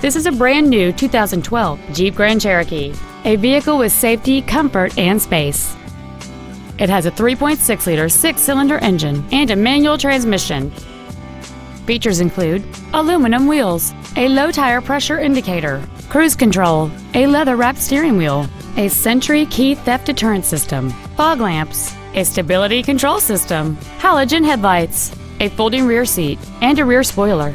This is a brand new 2012 Jeep Grand Cherokee, a vehicle with safety, comfort, and space. It has a 3.6 liter six cylinder engine and a manual transmission. Features include aluminum wheels, a low tire pressure indicator, cruise control, a leather wrapped steering wheel, a Sentry key theft deterrent system, fog lamps, a stability control system, halogen headlights, a folding rear seat, and a rear spoiler.